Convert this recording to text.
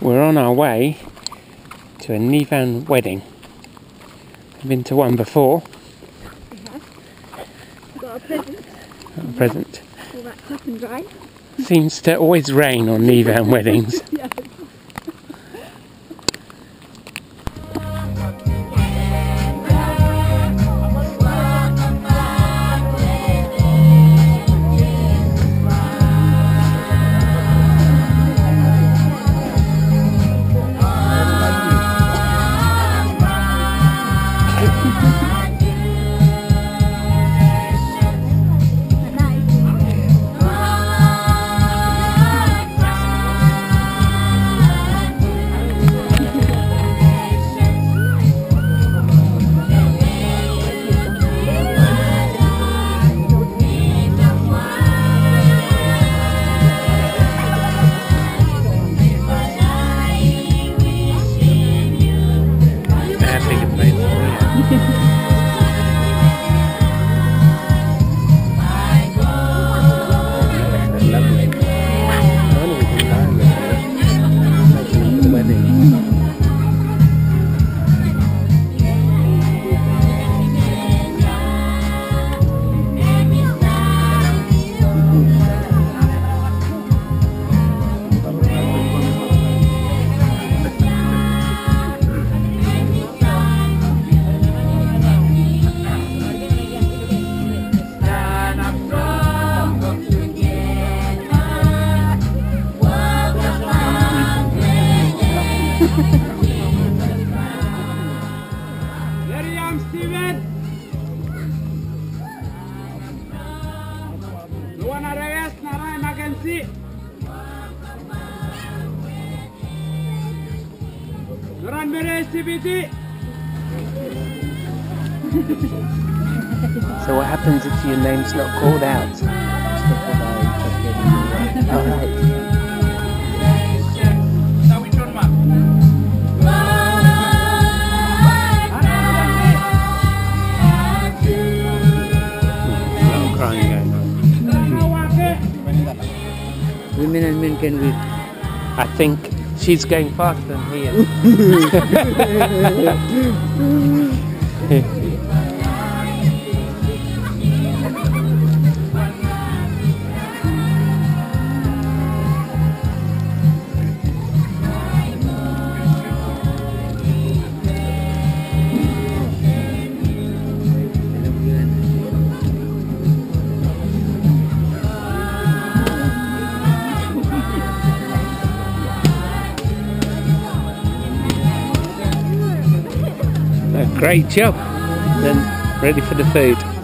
We're on our way to a Ni-Van wedding. I've been to one before, mm-hmm. Got a present a present. for that and dry. Seems to always rain on Ni-Van weddings. Yeah. Miriam Steven. Luana Reyes, Narayan Agency. Nuran Mere CBT. So what happens if your name's not called out? Alright. I'm Women and men can wait. I think she's going faster than he is. A great job. Then ready for the food.